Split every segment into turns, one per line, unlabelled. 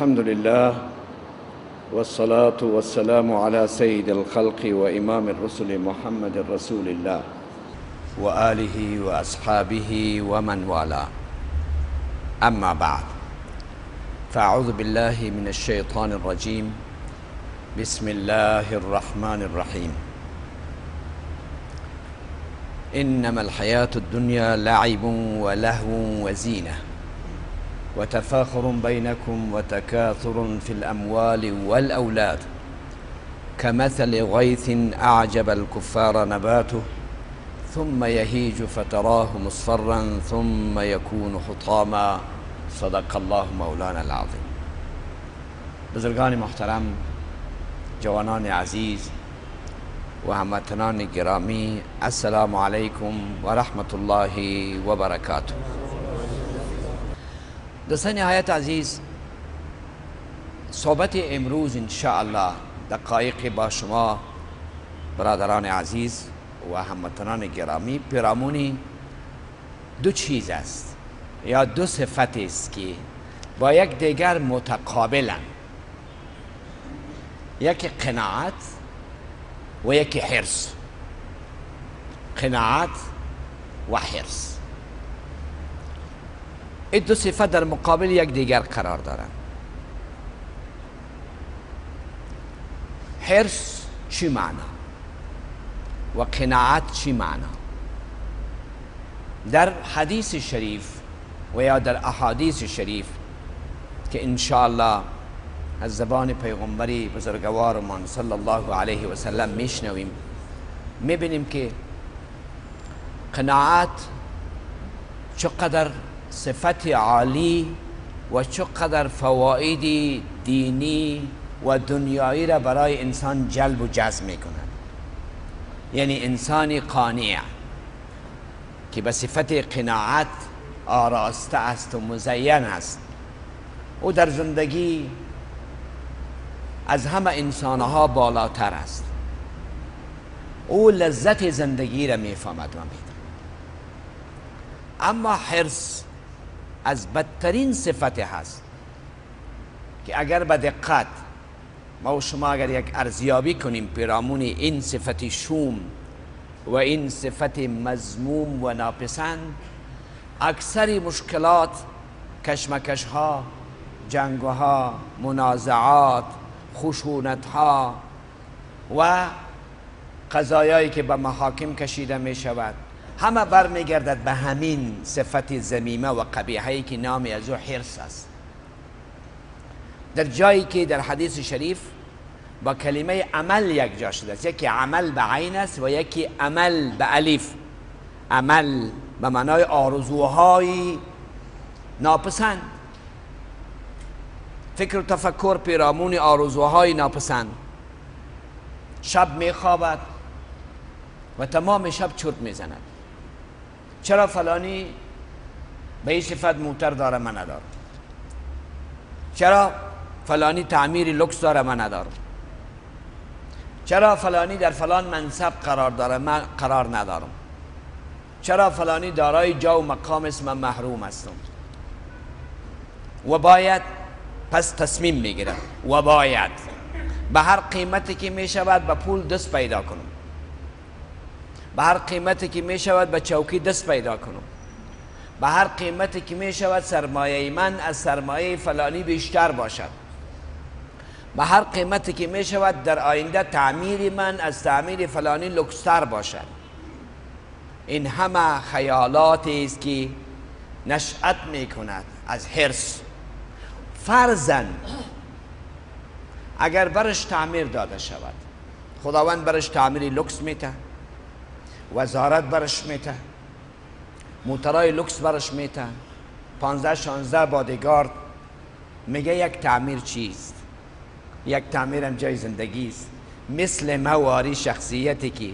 الحمد لله والصلاة والسلام على سيد الخلق وإمام الرسل محمد رسول الله وآله وأصحابه ومن والاه أما بعد فأعوذ بالله من الشيطان الرجيم بسم الله الرحمن الرحيم إنما الحياة الدنيا لعب ولهو وزينه وتفاخر بينكم وتكاثر في الأموال والأولاد كمثل غيث أعجب الكفار نباته ثم يهيج فتراه مصفرا ثم يكون حطاما صدق الله مولانا العظيم بزرگان محترم جوانان عزيز وهمتنان هموطنان السلام عليكم ورحمة الله وبركاته دوستان نهایت عزیز صحبت امروز ان الله دقایق با شما برادران عزیز و هموطنان گرامی پیرامونی دو چیز است یا دو صفت است که با یک دیگر متقابلن یک قناعت و یک حرص قناعت و حرص این دو صفت در مقابل یک دیگر قرار دارن حرس چی معنا و قناعت چی معنا در حدیث شریف و یا در احادیث شریف که الله از زبان پیغمبری بزرگوارمان صلی الله علیه و سلم میشنویم میبینیم که قناعت چقدر صفت عالی و چقدر فواید دینی و دنیایی را برای انسان جلب و جذب می کند یعنی انسان قانع که به صفت قناعت آراسته است و مزین است او در زندگی از همه انسانها بالاتر است او لذت زندگی را میفهمد و میده اما حرص از بدترین صفت هست که اگر به دقت ما و شما اگر یک ارزیابی کنیم پیرامون این صفت شوم و این صفت مزموم و ناپسند اکثر مشکلات کشمکش ها جنگ ها منازعات خشونت ها و قضایایی که به محاکم کشیده می شود همه برمیگردد به همین صفت زمیمه و ای که نام از او حرص است در جایی که در حدیث شریف با کلمه عمل یک جا شده است یکی عمل به عین است و یکی عمل به الیف عمل به معنای آرزوهای ناپسند فکر و تفکر پیرامون آرزوهای ناپسند شب میخوابد و تمام شب چرت میزند چرا فلانی به این صفت موتر داره من ندارم چرا فلانی تعمیر لکس داره من ندارم چرا فلانی در فلان منصب قرار داره من قرار ندارم چرا فلانی دارای جا و مقام است من محروم هستم و باید پس تصمیم میگیرم و باید به هر قیمتی که میشود به پول دست پیدا کنم به هر قیمتی که می شود به چوکی دست پیدا کنم به هر قیمتی که می شود سرمایه من از سرمایه فلانی بیشتر باشد به هر قیمتی که می شود در آینده تعمیر من از تعمیر فلانی لکستر باشد این همه خیالاتی است که نشأت می کند از حرس فرزن اگر برش تعمیر داده شود خداوند برش تعمیری لکس میته وزارت برش میته موترای لوکس برش میته 15 16 بادگارد میگه یک تعمیر چیست یک تعمیر هم جای زندگی است مثل مواری شخصیتی که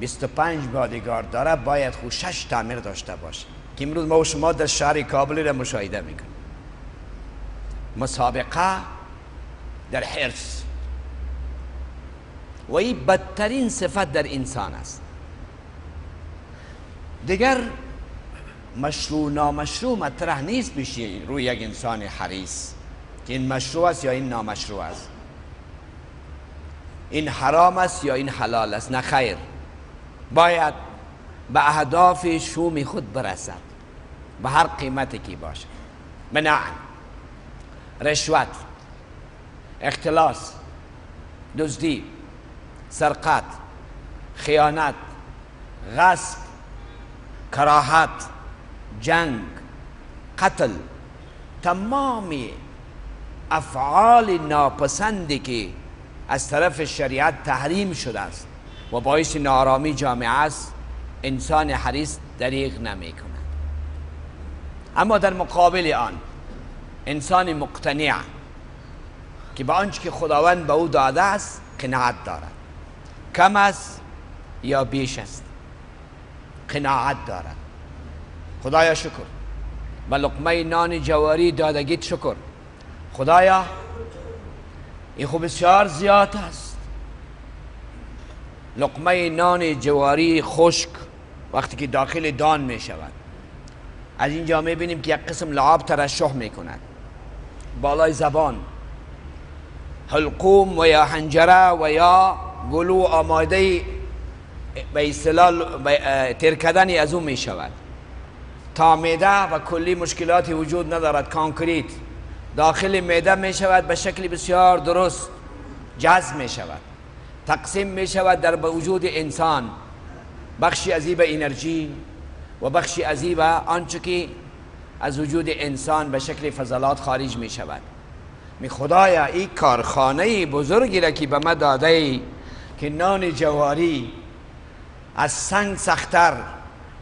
25 بادگارد داره باید خو 6 تعمیر داشته باشه که امروز ما و شما در شهر کابلی را مشاهده میکنیم مسابقه در حرس و این بدترین صفت در انسان است دیگر مشروع نامشروع مطرح نیست میشه روی یک انسان حریص که این مشروع است یا این نامشروع است این حرام است یا این حلال است نه خیر باید به اهداف شوم خود برسد به هر قیمتی که باشد منع رشوت اختلاس دزدی سرقت خیانت غصب کراهت جنگ قتل تمام افعال ناپسندی که از طرف شریعت تحریم شده است و باعث نارامی جامعه است انسان حریص دریغ نمی کند اما در مقابل آن انسان مقتنع که به آنچه که خداوند به او داده است قناعت دارد کم است یا بیش است قناعت دارد خدایا شکر و لقمه نان جواری دادگیت شکر خدایا این خوب بسیار زیاد است لقمه نان جواری خشک وقتی که داخل دان می شود از اینجا می بینیم که یک قسم لعاب ترشح می کند بالای زبان حلقوم و یا حنجره و یا گلو آماده به اصطلاح ترکدنی از او می شود تا میده و کلی مشکلاتی وجود ندارد کانکریت داخل میده می شود به شکل بسیار درست جذب می شود تقسیم می شود در وجود انسان بخشی از انرژی و بخشی از به آنچه که از وجود انسان به شکل فضلات خارج می شود می خدایا این کارخانه بزرگی را که به ما داده ای که نان جواری از سنگ سختر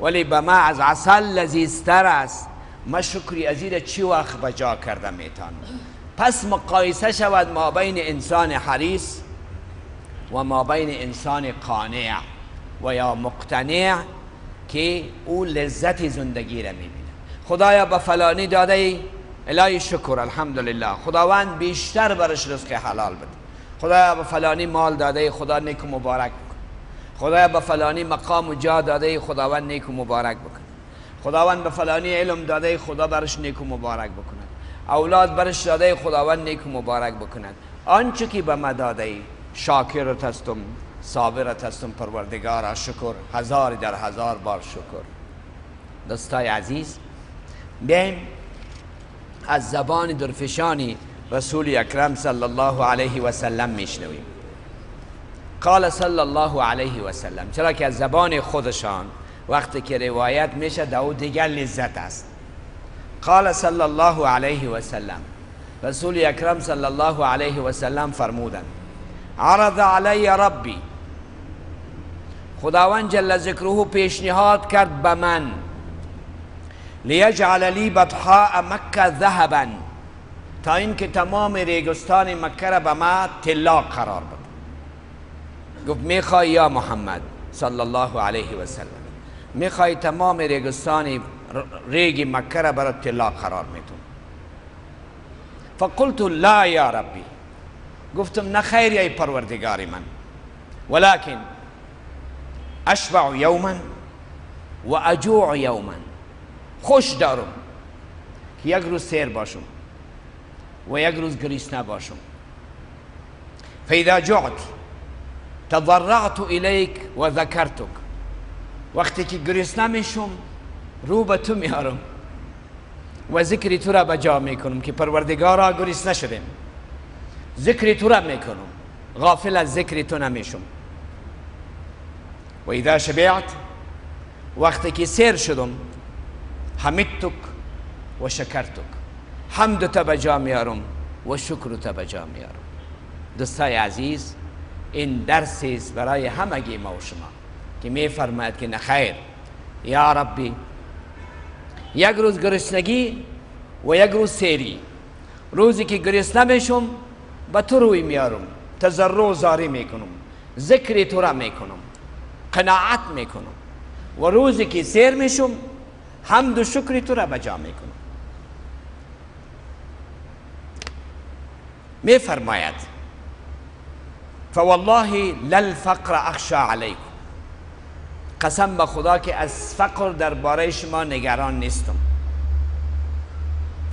ولی به ما از عسل لذیذتر است ما شکری از این چی وقت بجا کرده میتان پس مقایسه شود ما بین انسان حریص و ما بین انسان قانع و یا مقتنع که او لذت زندگی را میبینه خدایا به فلانی داده ای الهی شکر الحمدلله خداوند بیشتر برش رزق حلال بده خدایا به فلانی مال داده ای خدا نیک مبارک خدای به فلانی مقام و جا داده خداوند نیک و مبارک بکن خداوند به فلانی علم داده خدا برش نیک و مبارک بکنند. اولاد برش داده خداوند نیک و مبارک بکنند. آنچه که به ما داده شاکرت تستم صابرت هستم پروردگارا شکر هزار در هزار بار شکر دستای عزیز بیم از زبان درفشانی رسول اکرم صلی الله علیه و سلم میشنویم قال صلی الله علیه و سلم چرا که از زبان خودشان وقتی که روایت میشه در او دیگر لذت است قال صلی الله علیه و سلم رسول اکرم صلی الله علیه و سلم فرمودند عرض علی ربی خداوند جل ذکره پیشنهاد کرد به من لیجعل لی بطحاء مکه ذهبا تا اینکه تمام ریگستان مکه را به ما طلا قرار بده گفت میخوای یا محمد صلی الله علیه و سلم میخوای تمام ریگستان ریگ مکه را برای قرار میتون فقلت لا یا ربی گفتم نخیر ای پروردگار من ولكن اشبع یوما و اجوع یوما خوش دارم که یک روز سیر باشم و یک روز گریس نباشم فاذا جعت تضرعت إليك وذكرتك وقتی که گریسنا میشم رو به تو میارم و ذکر بجا میکنم که پروردگارا گریس شدم ذکر ترى ميكنم غافل از تنا منشم وإذا شبعت وقتی که سیر شدم حمدتك وشكرتك حمدت حمد تا بجا میارم و شکر تا بجا میارم دوستای عزیز این درسی است برای همگی ما و شما که میفرماید که نخیر یا ربی یک روز گرسنگی و یک روز سیری روزی که گرسنه میشم به تو روی میارم تضرع و زاری میکنم ذکر تو را میکنم قناعت میکنم و روزی که سیر میشم حمد و شکر تو را بجا میکنم فرماید فوالله لا الفقر اخشى عليكم قسم به خدا که از فقر درباره شما نگران نیستم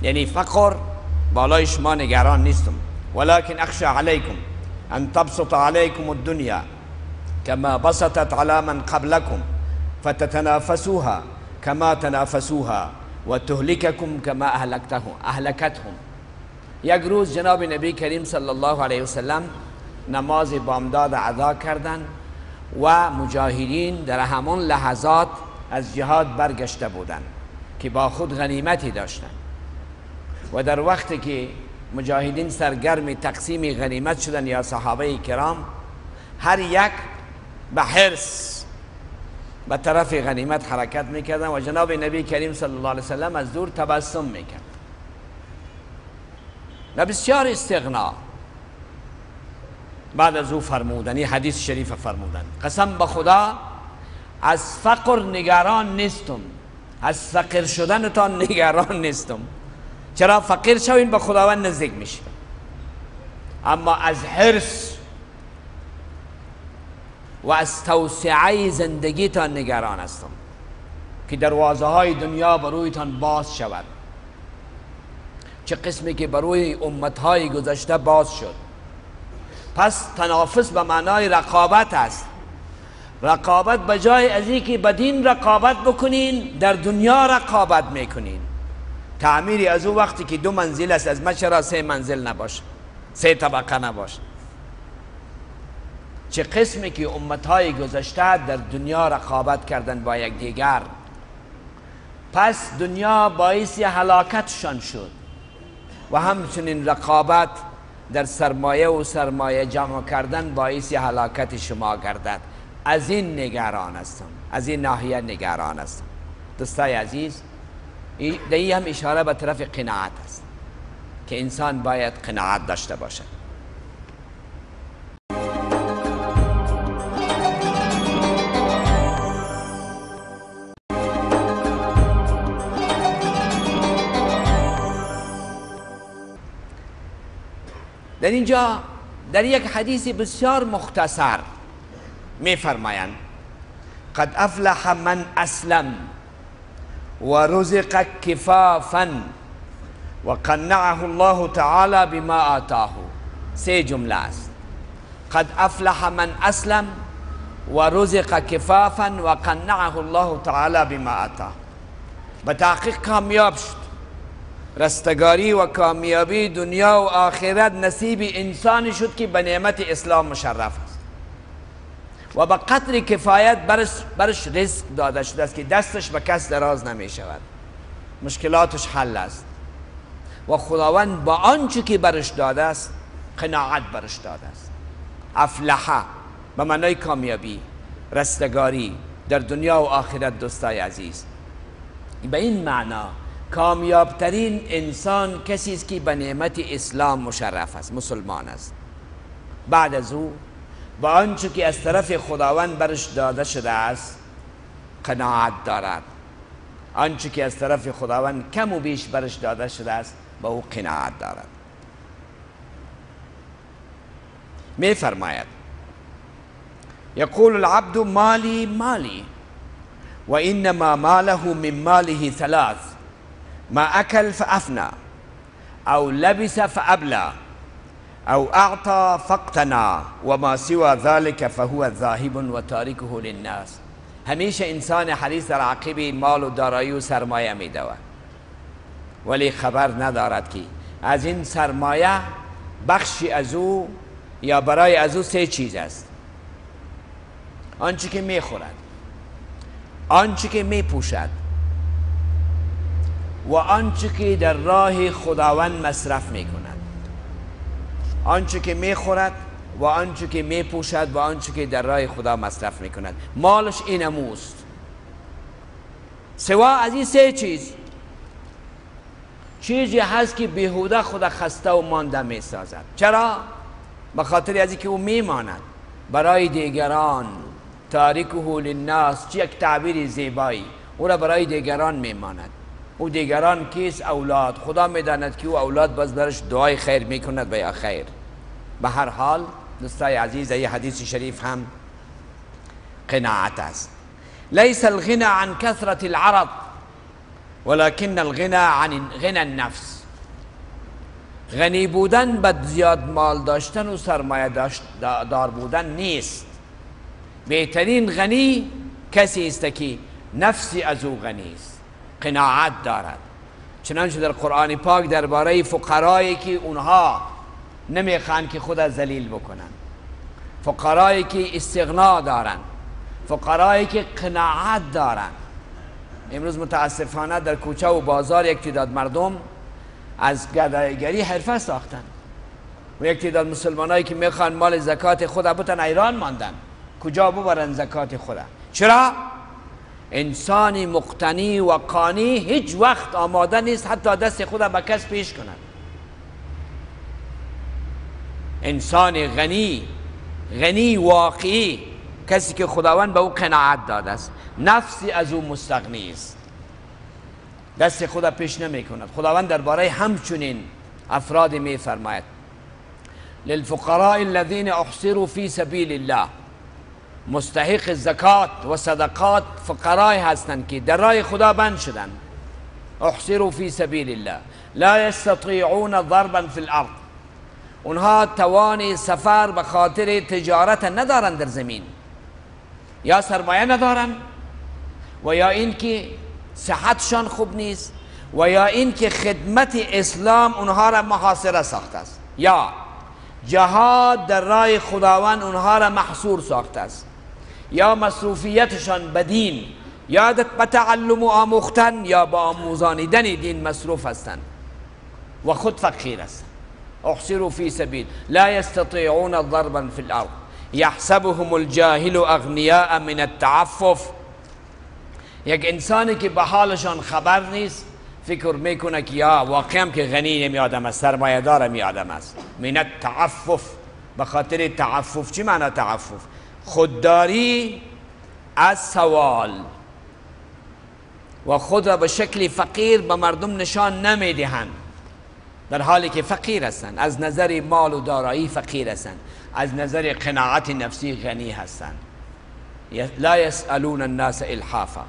یعنی فقر بالای شما نگران نیستم ولكن اخشى عليكم ان تبسط عليكم الدنيا كما بسطت على من قبلكم فتتنافسوها كما تنافسوها وتهلككم كما اهلكتهم اهلكتهم یک روز جناب نبی کریم صلی الله علیه وسلم نماز بامداد ادا کردند و مجاهدین در همان لحظات از جهاد برگشته بودند که با خود غنیمتی داشتند و در وقتی که مجاهدین سرگرم تقسیم غنیمت شدن یا صحابه کرام هر یک به حرس به طرف غنیمت حرکت میکردن و جناب نبی کریم صلی الله علیه وسلم از دور تبسم میکرد و بسیار استغنا بعد از او فرمودن حدیث شریف فرمودن قسم به خدا از فقر نگران نیستم از فقر شدنتان نگران نیستم چرا فقیر شوین به خداوند نزدیک میشه اما از حرس و از توسعه تا نگران هستم که دروازه های دنیا برویتان باز شود چه قسمی که بروی امت های گذشته باز شد پس تنافس به معنای رقابت است رقابت به جای از که به دین رقابت بکنین در دنیا رقابت میکنین تعمیری از او وقتی که دو منزل است از ما سه منزل نباشه سه طبقه نباشه چه قسمی که امتهای گذشته در دنیا رقابت کردن با یک دیگر پس دنیا باعث حلاکتشان شد و همچنین رقابت در سرمایه و سرمایه جمع کردن باعث هلاکت شما گردد از این نگران هستم از این ناحیه نگران هستم دوستای عزیز در هم اشاره به طرف قناعت است که انسان باید قناعت داشته باشد در اینجا در یک حدیث بسیار مختصر میفرمایند قد افلح من اسلم و رزق کفافا و قنعه الله تعالی بما آتاه سه جمله است قد افلح من اسلم و رزق کفافا و قنعه الله تعالی بما آتاه به تحقیق کامیاب شد رستگاری و کامیابی دنیا و آخرت نصیب انسانی شد که به نعمت اسلام مشرف است و به قطر کفایت برش, برش رزق داده شده است که دستش به کس دراز نمی شود مشکلاتش حل است و خداوند با آنچه که برش داده است قناعت برش داده است افلحه به معنای کامیابی رستگاری در دنیا و آخرت دوستای عزیز به این معنا کامیابترین انسان کسی است که به نعمت اسلام مشرف است مسلمان است بعد از او با آنچه که از طرف خداوند برش داده شده است قناعت دارد آنچه که از طرف خداوند کم و بیش برش داده شده است با او قناعت دارد می فرماید یقول العبد مالی مالی و انما ماله من ماله ثلاث ما أكل فأفنى أو لبس فأبلى أو أعطى فاقتنى وما سوى ذلك فهو ذاهب وتاركه للناس هميشة انسان حديث در مال و سرمايا ميدوا ولي خبر ندارد كي از این سرمایه بخشی از او یا برای از او سه چیز است آنچه که می خورد آنچه که می پوشد و آنچه که در راه خداوند مصرف می کند آنچه که می و آنچه که می پوشد و آنچه که در راه خدا مصرف می کند مالش این اموست سوا از این سه چیز چیزی هست که بیهوده خدا خسته و مانده می سازد چرا؟ به خاطر از اینکه او میماند برای دیگران تاریکه للناس چه یک تعبیر زیبایی او را برای دیگران میماند و دیگران کیس اولاد خدا میداند که او اولاد باز برش دعای خیر میکند و یا خیر به هر حال دوستای عزیز این حدیث شریف هم قناعت است ليس الغنى عن كثرة العرض ولكن الغنى عن غنى النفس غني بودن به زياد مال داشتن و سرمایه داشت دار بودن نیست بهترین غنی کسی است که نفسی از او غنی است قناعت دارد چنانچه در قرآن پاک درباره فقرایی که اونها نمیخوان که خود از ذلیل بکنن فقرایی که استغنا دارن فقرایی که قناعت دارن امروز متاسفانه در کوچه و بازار یک تعداد مردم از گدایگری حرفه ساختن و یک تعداد مسلمانایی که میخوان مال زکات خود بتن ایران ماندن کجا ببرن زکات خود چرا انسان مقتنی و قانی هیچ وقت آماده نیست حتی دست خود به کس پیش کند انسان غنی غنی واقعی کسی که خداوند به او قناعت داده است نفسی از او مستغنی است دست را پیش نمی کند خداوند درباره همچنین افراد می فرماید للفقراء الذين احصروا في سبيل الله مستحق زکات و صدقات فقرای هستند که در رای خدا بند شدند احصروا فی سبیل الله لا يستطيعون ضربا فی الارض اونها توان سفر به خاطر تجارت ندارند در زمین یا سرمایه ندارند و یا اینکه صحتشان خوب نیست و یا اینکه خدمت اسلام اونها را محاصره ساخته است یا جهاد در رای خداوند اونها را محصور ساخته است یا مصروفیتشان به دین یا به تعلم و آموختن یا به آموزانیدن دین مصروف هستند و خود فقیر هستند احصروا في سبيل لا يستطيعون ضربا في الارض يحسبهم الجاهل اغنياء من التعفف یک انسانی که به حالشان خبر نیست فکر میکنه که یا واقعا که غنی نمی آدم است سرمایه دارم آدم است من التعفف به خاطر تعفف چی معنی تعفف خودداری از سوال و خود را به شکل فقیر به مردم نشان نمیدهند در حالی که فقیر هستند از نظر مال و دارایی فقیر هستند از نظر قناعت نفسی غنی هستند لا یسالون الناس الحافا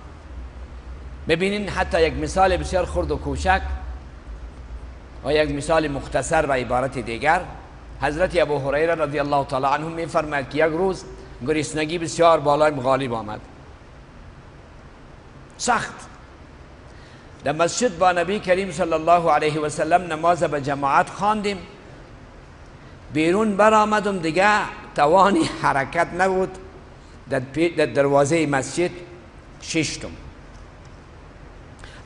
ببینین حتی یک مثال بسیار خرد و کوچک و یک مثال مختصر و عبارت دیگر حضرت ابو هریره رضی الله تعالی عنه فرماید که یک روز گریسنگی بسیار بالای غالب آمد سخت در مسجد با نبی کریم صلی الله علیه و سلم نماز به جماعت خواندیم بیرون برآمدم دیگه توانی حرکت نبود در, در دروازه مسجد ششتم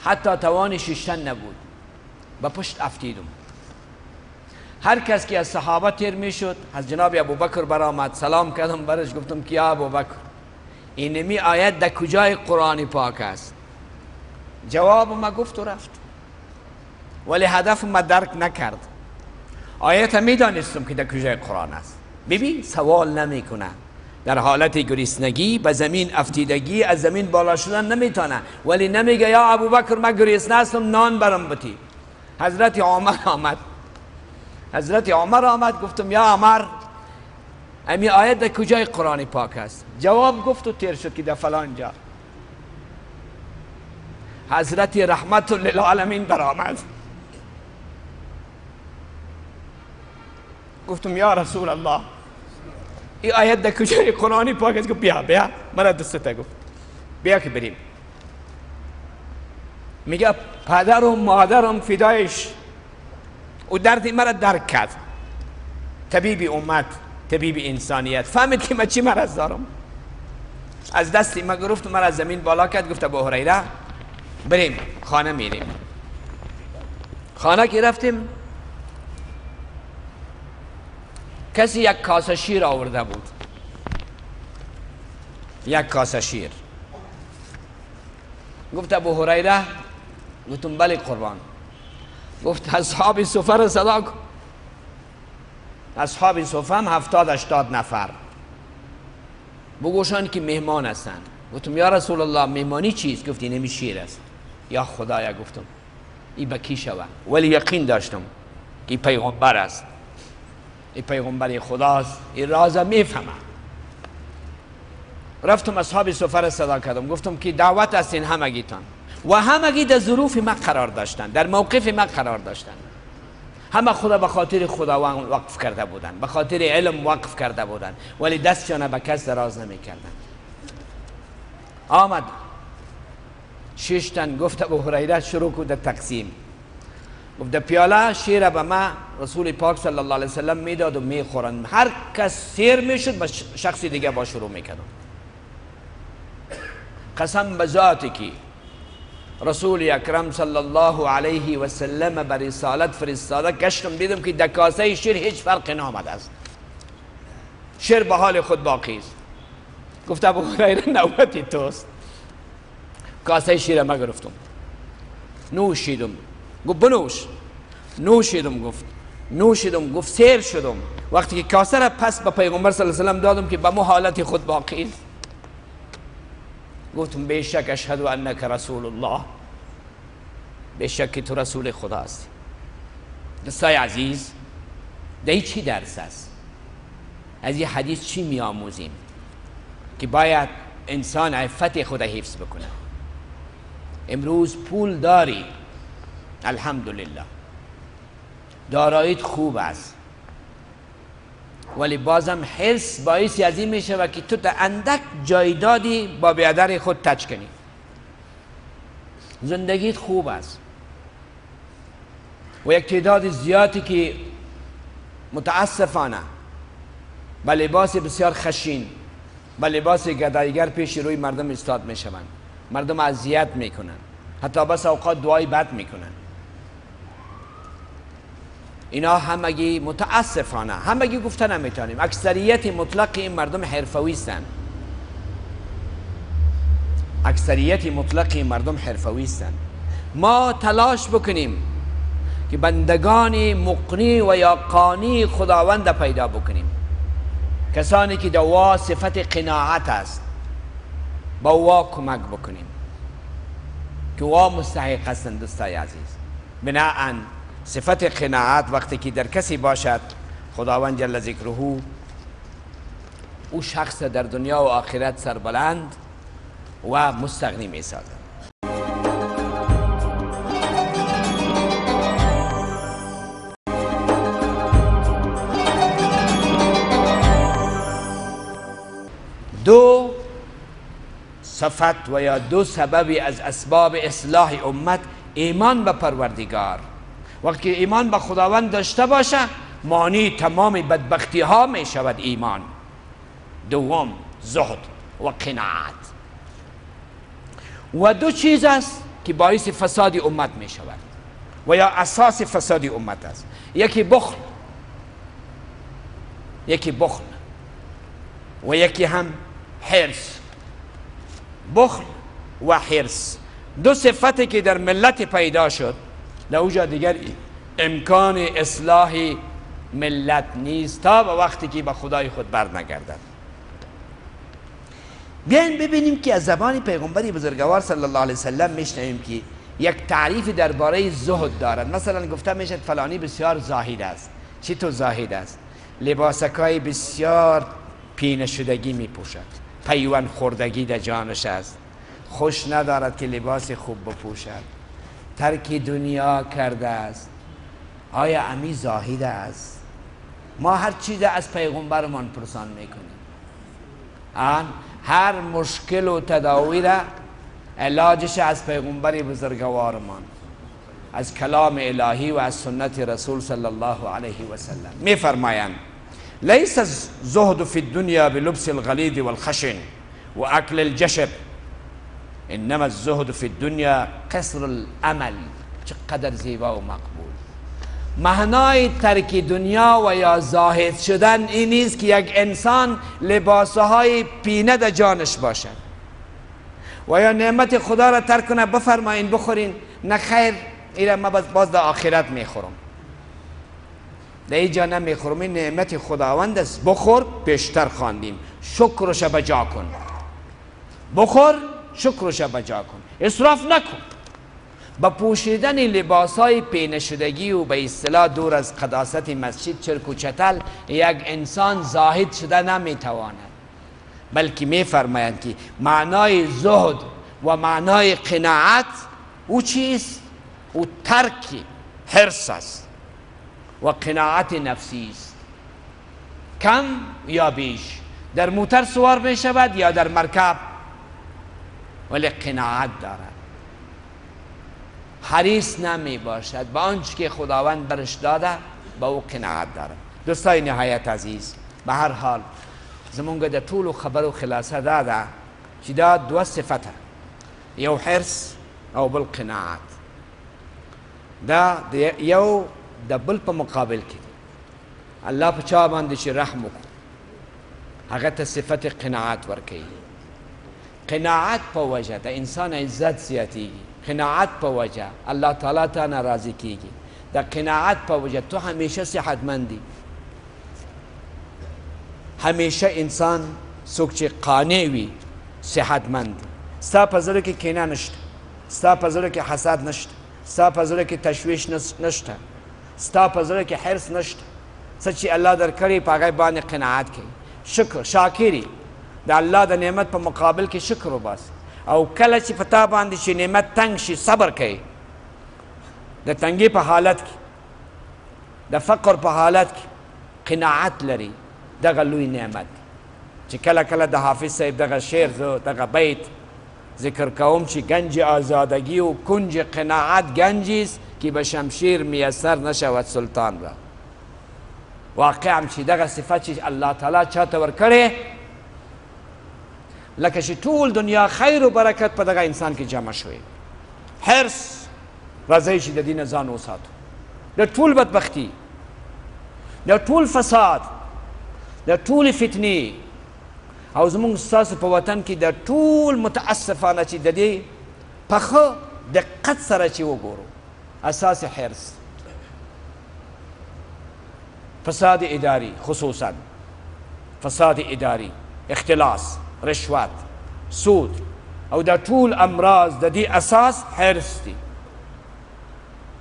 حتی توانی ششتن نبود به پشت افتیدم هر کس که از صحابه تیر میشد از جناب ابو بکر برآمد سلام کردم برش گفتم که یا بکر؟ اینمی آیت در کجای قرآن پاک است جواب ما گفت و رفت ولی هدف ما درک نکرد آیت می دانستم که در کجای قرآن است ببین سوال نمیکنه در حالت گریسنگی به زمین افتیدگی از زمین بالا شدن نمیتونه ولی نمیگه یا ابو بکر من گریسنه هستم نان برم بتی حضرت عمر آمد حضرت عمر آمد گفتم یا عمر امی آیت در کجای قرآن پاک است جواب گفت و تیر شد که در فلان جا حضرت رحمت للعالمین برآمد گفتم یا رسول الله این آیت در کجای قرآن پاک است گفت بیا بیا مرا دستت گفت بیا که بریم میگه و مادرم فدایش و درد مرا درک کرد طبیب امت طبیب انسانیت فهمید که من چی مرض دارم از دستی ما گرفت من از زمین بالا کرد گفت به هریره بریم خانه میریم خانه که رفتیم کسی یک کاسه شیر آورده بود یک کاسه شیر گفت ابو هریره گفتم بله قربان گفت اصحاب صفه رو صدا کن اصحاب صفه هم هفتاد اشتاد نفر بگوشان که مهمان هستن گفتم یا رسول الله مهمانی چیست گفتی نمی شیر است یا خدایا گفتم این به کی شوه ولی یقین داشتم که ای پیغمبر است ای پیغمبر خداست این راز میفهمم رفتم اصحاب سفر صدا کردم گفتم که دعوت هستین همگیتان و همگی در ظروف ما قرار داشتند در موقف ما قرار داشتند همه خدا به خاطر خدا وقف کرده بودند به خاطر علم وقف کرده بودند ولی دست دستشان به کس دراز نمیکردند آمد شش تن گفت ابو هریره شروع کرد تقسیم گفت پیاله شیر به ما رسول پاک صلی الله علیه وسلم میداد و میخورن هر کس سیر میشد به شخص دیگه با شروع میکرد قسم به ذاتی که رسول اکرم صلی الله علیه و سلم بر رسالت فرستاده گشتم دیدم که دکاسه شیر هیچ فرق نامده است شیر به حال خود باقی است گفته ابو هریره نوبتی توست کاسه شیر ما گرفتم نوشیدم گفت بنوش نوشیدم گفت نوشیدم گفت سیر شدم وقتی که کاسه را پس به پیغمبر صلی الله علیه و سلم دادم که به مو حالت خود باقی است گفتم به شک اشهد انک رسول الله به شک که تو رسول خدا هستی دستای عزیز دهی چی درس است از یه حدیث چی می آموزیم؟ که باید انسان عفت خود حفظ بکنه امروز پول داری الحمدلله داراییت خوب است ولی بازم حرس باعثی از این میشه و که تو تا اندک جایدادی با بیادر خود تچ کنی زندگیت خوب است و یک تعداد زیادی که متاسفانه با لباس بسیار خشین با لباس گدایگر پیش روی مردم استاد میشوند مردم اذیت میکنند حتی بس اوقات دعای بد میکنند اینا همگی متاسفانه همگی گفته نمیتونیم اکثریت مطلق این مردم حرفوی هستند اکثریت مطلق مردم حرفوی ما تلاش بکنیم که بندگان مقنی و یا قانی خداوند پیدا بکنیم کسانی که دوا صفت قناعت است با وا کمک بکنیم که وا مستحق هستند دوستای عزیز بناهن صفت قناعت وقتی که در کسی باشد خداوند جل ذکره او شخص در دنیا و آخرت سربلند و مستغنی می سازد دو صفت و یا دو سببی از اسباب اصلاح امت ایمان به پروردگار وقتی ایمان به خداوند داشته باشه مانی تمام بدبختی ها می شود ایمان دوم زهد و قناعت و دو چیز است که باعث فساد امت می شود و یا اساس فساد امت است یکی بخل یکی بخل و یکی هم حرس بخل و حرس دو صفتی که در ملت پیدا شد در اوجا دیگر امکان اصلاح ملت نیست تا به وقتی که به خدای خود بر نگردد بیاین ببینیم که از زبان پیغمبری بزرگوار صلی الله علیه وسلم میشنویم که یک تعریف درباره زهد دارد مثلا گفته میشد فلانی بسیار زاهد است چی تو زاهد است لباسکای بسیار پینه شدگی می پوشد پیوان خوردگی در جانش است خوش ندارد که لباس خوب بپوشد ترک دنیا کرده است آیا امی زاهد است ما هر چیز از پیغمبرمان پرسان میکنیم آن هر مشکل و تداوی را علاجش از پیغمبر بزرگوارمان از کلام الهی و از سنت رسول صلی الله علیه و سلم میفرمایند لیس زهد فی الدنیا بلبس الغلید والخشن و اکل الجشب انما الزهد فی الدنیا قصر العمل چقدر زیبا و مقبول معنای ترک دنیا و یا زاهد شدن این نیست که یک انسان لباسهای پینه در جانش باشد و یا نعمت خدا را ترک کنه بفرمایین بخورین نه خیر ایره من باز در آخرت میخورم در اینجا نمیخورم این نعمت خداوند است بخور بیشتر خواندیم شکرش بجا کن بخور شکرش بجا کن اصراف نکن با پوشیدن لباس های و به اصطلاح دور از قداست مسجد چرک و چتل یک انسان زاهد شده نمیتواند بلکه میفرمایند که معنای زهد و معنای قناعت او چیست او ترک حرص است و قناعت نفسی است کم یا بیش در موتر سوار می شود یا در مرکب ولی قناعت دارد حریص نمی باشد به با آنچه که خداوند برش داده به او قناعت دارد دوستای نهایت عزیز به هر حال زمونږ د ټولو خبرو خلاصه دا ده چې دا دوه صفته یو حرص او بل قناعت دا یو د بل په مقابل کې الله په چا باندې چې رحم وکړي هغه ته صفت قناعت ورکوي قناعت په وجه د انسان عزت زیاتیږي قناعت په وجه الله تعالی ته ناراضي کیږي د قناعت په وجه ته همیشه صحتمندی همیشه انسان څوک چې قانع وي صحتمند ستا په زړه کې کینه نشته ستا په زړه کې حسد نشته ستا په زړه کې تشویش نشته ستا په زړه کې حرص نشته څه چې الله درکړي په هغه باندې قناعت کوي شکر شاکری د الله د نعمت په مقابل کې شکر وباس او کله چې پتا باندې چې نعمت تنگ شي صبر کوي د تنګي په حالت کې د فقر په حالت کې قناعت لري دغه لوی نعمت چې کله کله د حافظ صاحب دغه شعر زه دغه بیت ذکر کوم چې گنج آزادگی و کنج قناعت گنجی است که به شمشیر میسر نشود سلطان را واقعا چې دغه صفت چې الله تعالی چاته ورکړی لکه چې ټول دنیا خیر او برکت په دغه انسان کې جمع شوی حرص راځي چې د دین ځان وساتو د ټول بدبختی د ټول فساد د ټول فتنې او زموږ ستاسو په وطن کې د ټول متاسفانه چې د دې پخه دقت سره چې وګورو اساس حرص فساد اداري خصوصا فساد اداري اختلاس رشوت سود او دا ټول امراض د دې اساس حرص دي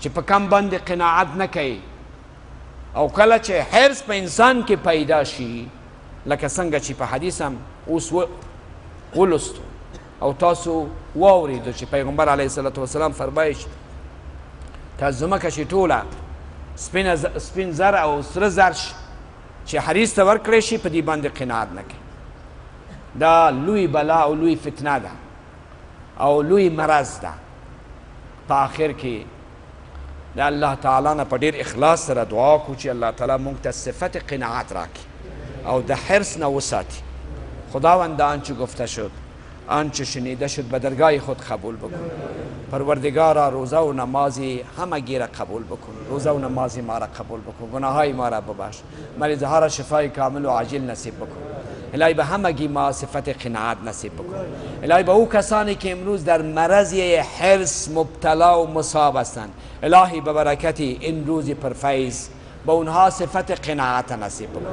چې په کم باندې قناعت نه کوي او کله چې حرص په انسان کې پیدا شي لکه څنګه چې په حدیث هم اوس ولستو او تاسو واورېدو چې پیغمبر علیه الصلاة والسلام فرمایي که ځمکه چې ټوله سپین زر او سره زر شي چې حریص ته ورکړی شي په دې باندې قناعت نه کوي دا لوی بلا او لوی فتنه ده او لوی مرض ده په آخر کې د الله تعالی نه په ډیر اخلاص سره دعا وکړو چې الله تعالی موږ ته صفت قناعت راکړي او د حرص نه وساتي خداوند آنچه گفته شد آنچه شنیده شد به درگاه خود قبول بکن پروردگارا روزه و نمازی همگی را قبول بکن روزه و نمازی ما را قبول بکن گناه های ما را ببخش مریض ها را شفای کامل و عاجل نصیب بکن الهی به همگی ما صفت قناعت نصیب بکن الهی به او کسانی که امروز در مرض حرس مبتلا و مصاب هستند الهی به برکت این روز پرفیض به اونها صفت قناعت نصیب بکن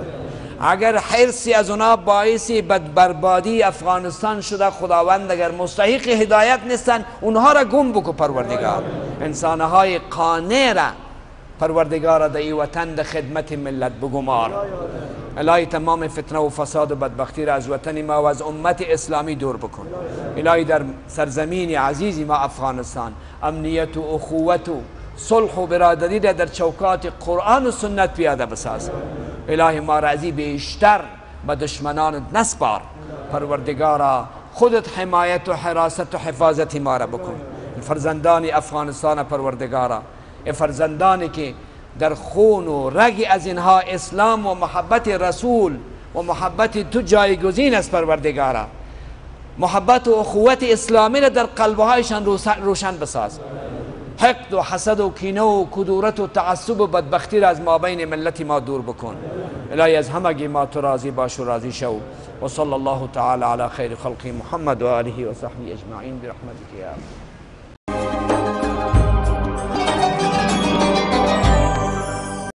اگر حرسی از اونها باعث بدبربادی افغانستان شده خداوند اگر مستحق هدایت نیستن اونها را گم بکو پروردگار انسانهای قانع را پروردگار در این وطن در خدمت ملت بگمار الهی تمام فتنه و فساد و بدبختی را از وطن ما و از امت اسلامی دور بکن الهی در سرزمین عزیزی ما افغانستان امنیت و اخوت و صلح و برادری را در چوکات قرآن و سنت پیاده بساز الهی ما را بیشتر به دشمنان نسپار پروردگارا خودت حمایت و حراست و حفاظت ما را بکن فرزندان افغانستان پروردگارا فرزندانی که در خون و رگ از اینها اسلام و محبت رسول و محبت تو جایگزین است پروردگارا محبت و اخوت اسلامی را در قلبهایشان روشن بساز حقد و حسد و کینه و کدورت و تعصب و بدبختی را از مابین ملت ما دور بکن الهی از همگی ما تو راضی باش و راضی شو و صلی الله تعالی علی خیر خلقی محمد و آله و صحبی اجمعین برحمتک یا